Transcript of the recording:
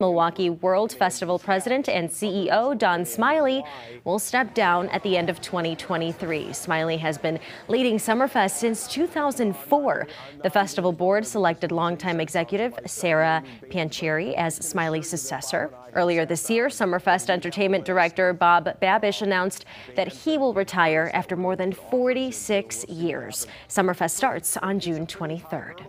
Milwaukee World Festival president and CEO Don Smiley will step down at the end of 2023. Smiley has been leading Summerfest since 2004. The festival board selected longtime executive Sarah Pancheri as Smiley's successor. Earlier this year, Summerfest entertainment director Bob Babisch announced that he will retire after more than 46 years. Summerfest starts on June 23rd.